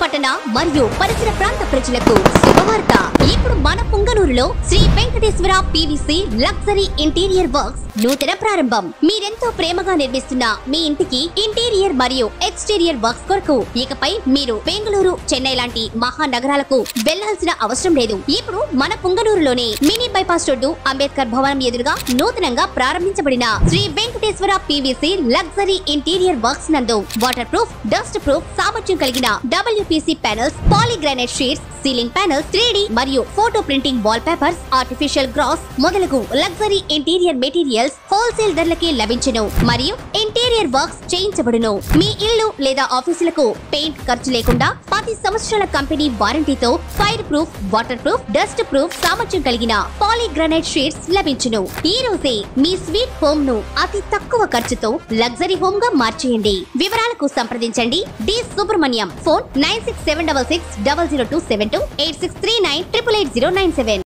పట్టణ మరియు పరిసర ప్రాంత ప్రజలకు శుభవార్త. ఇప్పుడు మన పుంగనూరులో Sri Venkateswara PVC luxury interior works నూతన ప్రారంభం. మీరెంతో ప్రేమగా నిర్మిస్తున్న మీ ఇంటికి ఇంటీరియర్ మరియు ఎక్స్టీరియర్ వర్క్స్ కొరకు ఇకపై మీరు బెంగళూరు చెన్నై లాంటి మహానగరాలకు వెళ్ళాల్సిన అవసరం లేదు. ఇప్పుడు మన పుంగనూరులోనే మినీ బైపాస్ రోడ్డు అంబేద్కర్ భవనం ఎదురుగా నూతనంగా ప్రారంభించబడిన Shri Venkateswara PVC luxury interior works నందు వాటర్ ప్రూఫ్ డస్ట్ ప్రూఫ్ సామర్థ్యం కలిగిన WPC panels polygranite sheets ceiling panels three మరియు photo printing wall papers artificial grass మొదలగు లగ్జరీ ఇంటీరియర్ మెటీరియల్స్ హోల్సేల్ ధరలకే లభించను మరియు ఇంటీరియర్ వర్క్స్ చేయించబడును. మీ ఇల్లు లేదా ఆఫీసులకు పెయింట్ ఖర్చు లేకుండా పది సంవత్సరాల company వారంటీతో fire proof water proof dust proof సామర్థ్యం కలిగిన పాలిగ్రనైట్ షీట్స్ లభించును. ఈ రోజే మీ స్వీట్ హోమ్ను అతి తక్కువ ఖర్చుతో లగ్జరీ హోమ్గా మార్చేయండి. వివరాలకు సంప్రదించండి. D Subrahmanyam phone nine six seven double six double zero two seven two eight six three nine triple eight zero nine seven.